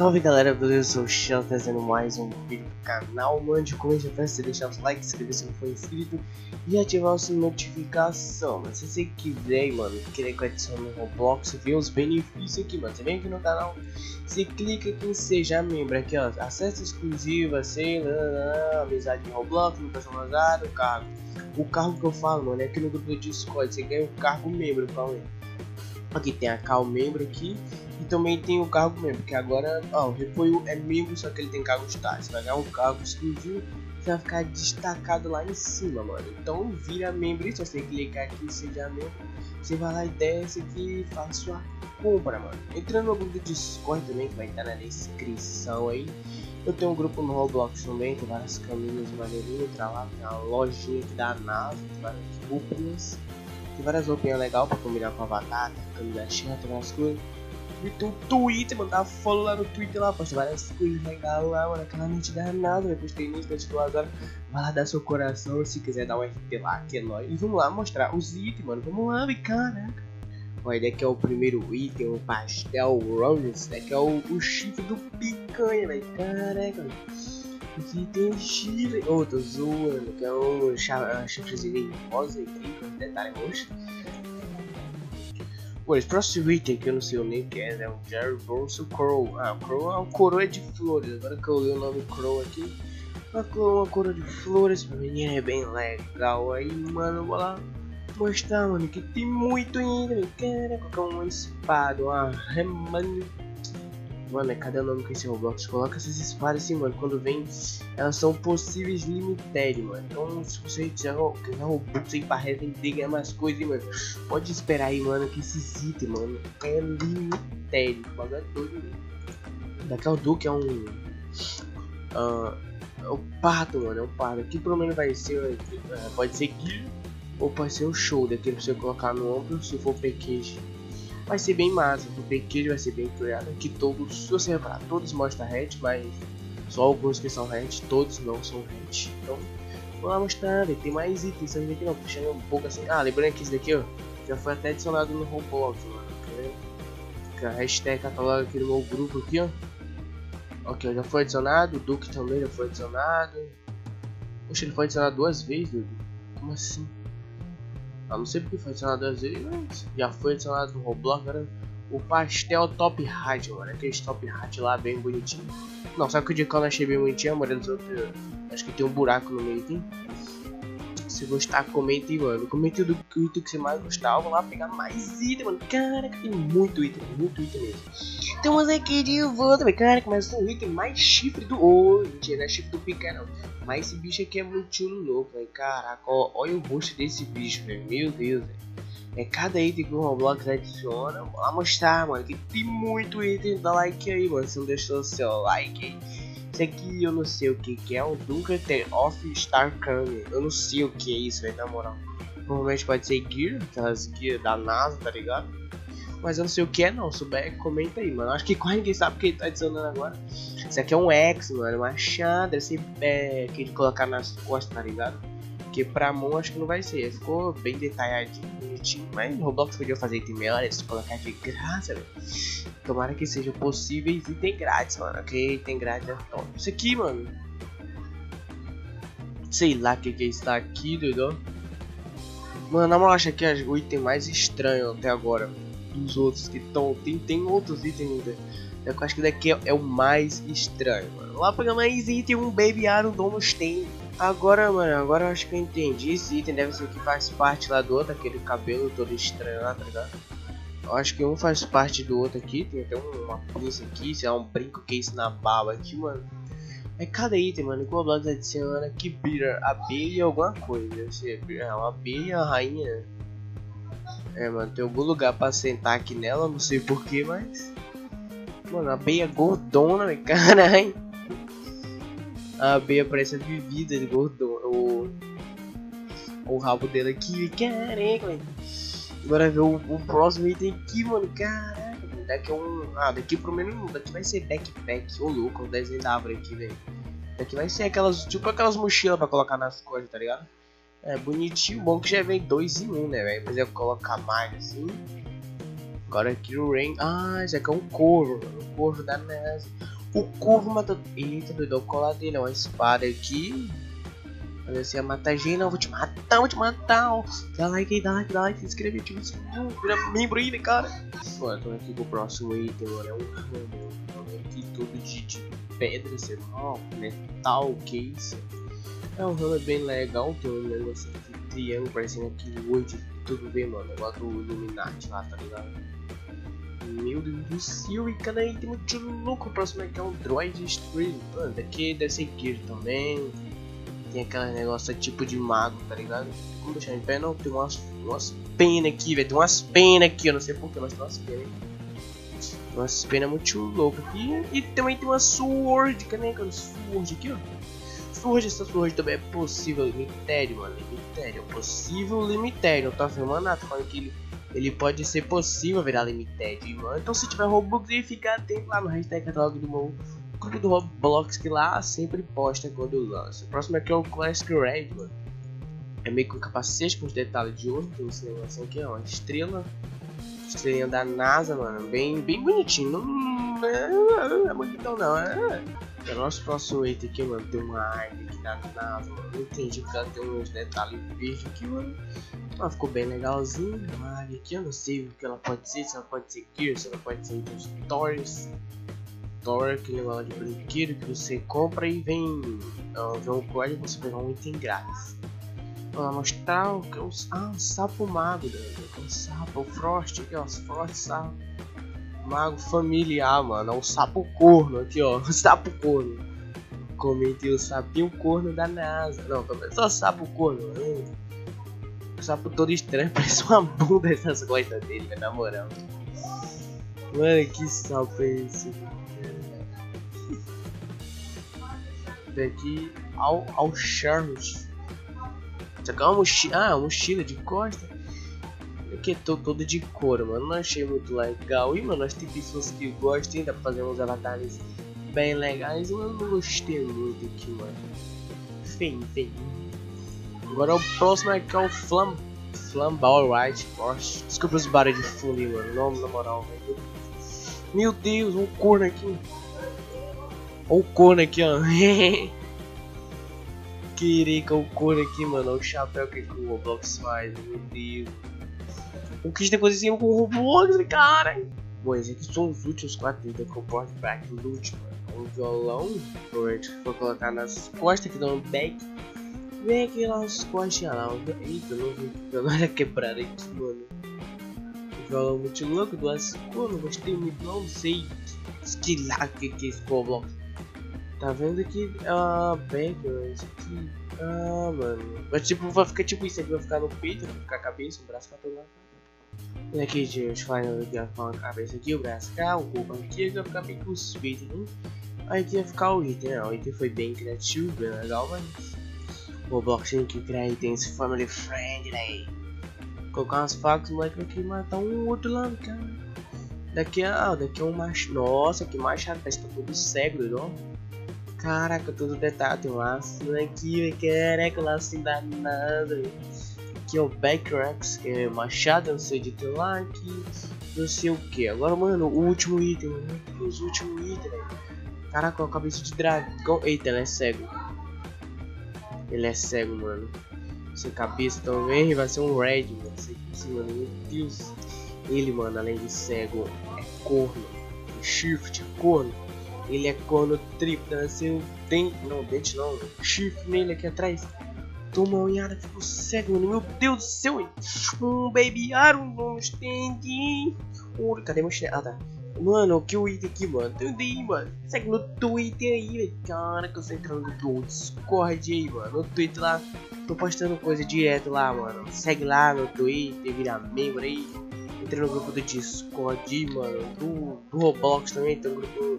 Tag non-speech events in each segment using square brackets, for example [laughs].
Salve galera, beleza? Eu sou o Shell trazendo mais um vídeo pro canal. Mande já faz, você deixar o like, se inscrever se não for inscrito e ativar o sininho de notificação. Mas se você quiser, mano, querer que eu adicione no Roblox, ver os benefícios aqui, mano. Você vem aqui no canal, você clica aqui em seja membro aqui, ó. Acesso exclusivo, sei lá, amizade em Roblox, no personalizado, cargo. O cargo que eu falo, mano, é aqui no grupo do Discord, você ganha o um cargo membro, calma aí. Aqui tem a cal membro aqui e também tem o cargo membro, que agora, ó, o repolho é membro, só que ele tem cargo estágio. Você vai ganhar um cargo exclusivo, você vai ficar destacado lá em cima, mano. Então vira membro, se você clicar aqui seja membro, você vai lá e desce aqui e faz sua compra, mano. Entrando no grupo do Discord também, que vai estar na descrição aí. Eu tenho um grupo no Roblox também, tem várias caminhas maneirinhas, entra lá, tem uma lojinha aqui da NASA, tem várias roupinhas. Tem várias roupinhas legais pra combinar com a batata, camisa chata, umas coisas. E tem o Twitter, mano, dá follow lá no Twitter lá, posta várias coisas legais lá, mano, aquela mente danada, depois tem nisso, das duas horas, vai lá dar seu coração, se quiser dar um FT lá, que é nóis. E vamos lá mostrar os itens, mano, vamos lá, velho, caraca. Olha, daqui é o primeiro item, o pastel Rolls, daqui é o, o chifre do picanha, velho, caraca, Aqui tem chifre, oh, tô zoando, que é um chifrezinho rosa aqui, com detalhe roxo. Pois, próximo item que eu não sei o nem que é, é o Jerry Bronson Crow. Ah, Crow é uma coroa de flores. Agora que eu li o nome Crow aqui, uma coroa, uma coroa de flores mim é bem legal. Aí, mano, vou lá mostrar, mano, que tem muito ainda. Cara, colocar uma espada, uma remando Mano, é cada nome que esse Roblox coloca essas espadas assim, mano. Quando vem, elas são possíveis limited, mano. Então, se você quiser Robux aí pra revender, ganhar mais coisas, mano. Pode esperar aí, mano, que esses itens, mano, é limited. O bagulho é doido, mano. Daqui é o Duke é um. Uh, é o pato, mano. É o pato. Aqui pelo menos vai ser. Uh, pode ser Gear ou pode ser o show. Daqui pra você colocar no ombro se for package vai ser bem massa, o package vai ser bem criado, que todos, se você reparar, todos mostram hatch, mas só alguns que são hatch, todos não são hatch. Então, vou lá mostrar, tem mais itens, isso aqui não, puxando um pouco assim. Ah, lembrando que esse daqui, ó, já foi até adicionado no Roblox, mano. Que a hashtag catalog aqui no meu grupo aqui, ó. Ok, já foi adicionado, o Duke também já foi adicionado. Poxa, ele foi adicionado duas vezes. Como assim? Eu não sei porque foi adicionado às vezes, mas já foi adicionado no Roblox. Agora o pastel Top Hat, mano. Aquele Top Hat lá bem bonitinho. Não, só que o de cano achei bem bonitinho, outros. Acho que tem um buraco no meio, tem? Se gostar, comente, mano. Comente do que você mais gostar. Vou lá pegar mais item, mano. Caraca, tem muito item, muito item mesmo. Estamos aqui de volta, velho. Caraca, mas o item mais chifre do. Ô, oh, mentira, não é chifre do pica, não. Mas esse bicho aqui é muito louco, velho. Caraca, ó, olha o rosto desse bicho, velho. Meu Deus, velho. É cada item que o Roblox adiciona. Vou mostrar, mano. Que tem muito item. Dá like aí, mano. Se não deixou o seu like aí. Esse aqui eu não sei o que, que é. O Dunker of Star Kami. Eu não sei o que é isso, velho. Na moral. Provavelmente pode ser Gear. Aquelas Gear da NASA, tá ligado? Mas eu não sei o que é não, souber, comenta aí, mano. Acho que quase ninguém sabe o que ele tá adicionando agora. Isso aqui é um X, mano, uma chandra, assim, é, que ele colocar nas costas, tá ligado? Porque pra mão acho que não vai ser. Ficou bem detalhadinho, bonitinho. Mas Roblox podia fazer item melhor, se colocar de graça, velho. Tomara que seja possível e tem grátis, mano. Ok, tem grátis é top. Isso aqui, mano. Sei lá o que, que está aqui, doido. Mano, na moral, acho que é o item mais estranho até agora dos outros que estão. Tem, tem outros itens ainda. Eu acho que daqui é, é, o mais estranho, mano. Lá pegar mais item, um Baby Aaron Domus tem. Agora, mano, agora eu acho que eu entendi. Esse item deve ser que faz parte lá do outro, aquele cabelo todo estranho lá, tá ligado? Acho que um faz parte do outro aqui. Tem até uma pinça aqui, sei lá, um brinco que é isso na baba aqui, mano. É cada item, mano, que o Roblox adiciona que vira abelha alguma coisa. Deve ser é uma abelha, uma rainha. É, mano, tem algum lugar pra sentar aqui nela, não sei porquê, mas. Mano, a beia gordona, velho, [laughs] caralho. A beia parece a vivida de gordona. O, o rabo dele aqui, caraca, velho. Agora ver o, o próximo item aqui, mano, caraca. Daqui é um. Ah, daqui pro menos. Daqui vai ser backpack, ô louco, o desenho da árvore aqui, velho. Daqui vai ser aquelas. Tipo aquelas mochilas pra colocar nas coisas, tá ligado? É bonitinho, bom que já vem dois em um, né, velho? Mas eu colocar mais assim. Agora aqui o Rain. Ah, isso aqui é um corvo, o corvo da NASA. O corvo matou. Eita, doido, o colar dele é uma espada aqui. Você ia matar gente, não, vou te matar, vou te matar. Dá like aí, dá like, dá like, se inscreve, ativa o sininho, vira membro aí, né, cara. Mano, tô aqui com o próximo item, mano. É um ramo. Aqui tudo de, de pedra, sei lá, metal, que isso. É um ramo bem legal, tem um negócio de triângulo parecendo aquele Word, tudo bem, mano. Igual do Illuminati lá, tá ligado? Meu Deus do céu, e cada item muito louco. O próximo aqui é um Droid Stream. Mano, daqui deve ser Gear também. Tem aquele negócio tipo de mago, tá ligado? Vamos deixar em pé, não. Tem umas, umas penas aqui, velho. Tem umas penas aqui, eu não sei porquê, mas tem umas penas Tem umas penas muito loucas aqui. E também tem uma sword, cadê aquela sword aqui, ó? Sword, essa sword também é possível limitério, mano. Limitério, possível limitério. Tá afirmando nada, falando que ele, ele pode ser possível virar limitério, mano. Então se tiver Robux, fica atento lá no hashtag catalog do meu grupo do Roblox que lá sempre posta quando lança. O próximo aqui é o Classic Red, mano. É meio que um capacete com os detalhes de ouro. Tem esse negócio aqui, ó. Uma estrela. Estrelinha da NASA, mano. Bem, bem bonitinho. Não é, é bonitão, não. É. é o nosso próximo item aqui, mano. Tem uma árvore aqui da NASA, mano. Não entendi porque ela tem uns detalhes verdes aqui, mano. Mas ficou bem legalzinho. Uma árvore aqui, eu não sei o que ela pode ser. Se ela pode ser Gear, se ela pode ser Stories. Store, aquele negócio de brinquedo que você compra e vem, uh, vem um código você pegar um item grátis. Vamos mostrar o que é o ah, sapo mago, né? o sapo, o Frost, aqui ó, Frost sapo. Mago familiar, mano, é o sapo corno aqui ó, o [laughs] sapo corno. Comentei o sapinho corno da NASA. Não, só sapo corno, né? O sapo todo estranho, [laughs] parece uma bunda essas costas dele, na moral. Mano, que sapo é esse? Daqui ao, ao Charles. Isso aqui é uma mochila, ah, uma mochila de costa. Aqui é todo, de couro, mano. Não achei muito legal. E, mano, nós tem pessoas que gostam, dá pra fazer uns avatares bem legais. Mas eu não gostei muito aqui, mano. Fim, fim. Agora o próximo aqui é o Flam. Flamball Right Force. Desculpa os barulhos de fundo, mano. Não, na moral, velho. Meu Deus, um corno aqui. Olha o corno aqui, ó. [laughs] Querica, o corno aqui, mano. O chapéu que o Roblox faz, meu Deus. O que tem coisinha com o Roblox, cara? Bom, esses aqui são os últimos quatro itens que eu posso back loot, mano. Um violão, provavelmente vou colocar nas costas que um back. Vem aqui nas costas, lá. Eita, não vi que o era quebrado aqui, mano. Um violão muito louco, duas cores, gostei muito, não sei. Que que é esse Roblox. Tá vendo aqui a uh, background aqui? Ah, mano. Mas tipo, vai ficar tipo isso aqui, vai ficar no peito, vai ficar a cabeça, o braço pra todo lado. E aqui, gente, aqui, ó, a cabeça aqui, o braço cá, o corpo aqui, vai ficar bem com os peitos, né? Aí aqui vai ficar o item, né? O item foi bem criativo, bem legal, mas... O Roblox tem que criar itens family friendly. Colocar umas facas, o moleque vai querer matar um outro lá, cara. Daqui, ah, daqui é um macho. Nossa, que machado, parece que tá todo cego, ó. Caraca, tem um laço aqui, caraca, laço danado. Aqui é o Backrex, que é machado, não sei de que lá, não sei o que. Agora, mano, o último item, os últimos itens, Caraca, a cabeça de dragão. Eita, ele é cego. Ele é cego, mano. Sem cabeça também, vai ser um red, mano. Assim, mano, meu Deus. Ele, mano, além de cego, é corno. Shift, é corno. Ele é corno assim, dente, não, dente não, chifre nele aqui atrás. Toma uma unhada, ficou cego, mano. Meu Deus do céu, hein? Um baby Aaron, vamos stand. Cadê meu chinelo? Ah, tá. Mano, que o item aqui, mano? Um mano. Segue no Twitter aí, velho. Cara, que eu tô entrando no Discord aí, mano. No Twitter lá. Tô postando coisa direto lá, mano. Segue lá no Twitter, vira membro aí. Entra no grupo do Discord, mano. Do, do Roblox também, tem um grupo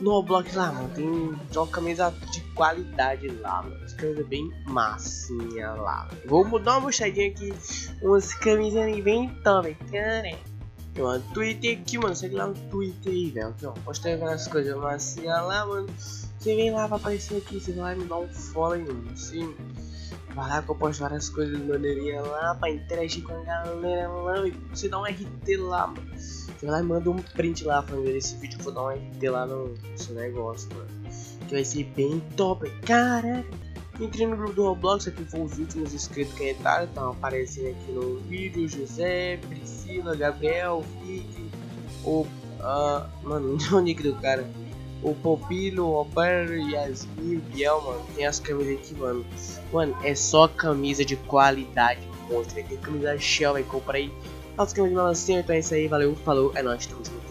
no Roblox lá, mano, tem uma camisa de qualidade lá, mano. As camisas bem massinha lá. Vou dar uma mostradinha aqui, umas camisas bem top, cara. Tem uma Twitter aqui, mano. Segue lá no Twitter aí, velho. Aqui, ó. Postei várias coisas massinha lá, mano. Você vem lá pra aparecer aqui, você vai me dar um follow mano. Assim, Vai lá que eu posto várias coisas maneirinhas lá pra interagir com a galera lá. E você dá um RT lá, mano. Você vai lá e manda um print lá falando desse vídeo eu vou dar um RT lá no seu negócio, mano. Que vai ser bem top. Caraca! Entrei no grupo do Roblox, aqui foram os últimos inscritos que entraram, estão aparecendo aqui no vídeo, José, Priscila, Gabriel, Vicky, o... Uh, mano, não [laughs] é o nick do cara o Popilo, o Roberto, Yasmin, o Biel, mano. Tem as camisas aqui, mano. Mano, é só camisa de qualidade, monstro. Tem camisa Shell, vai comprar aí. As camisas de melancia, então é isso aí. Valeu, falou, é nóis, tamo junto.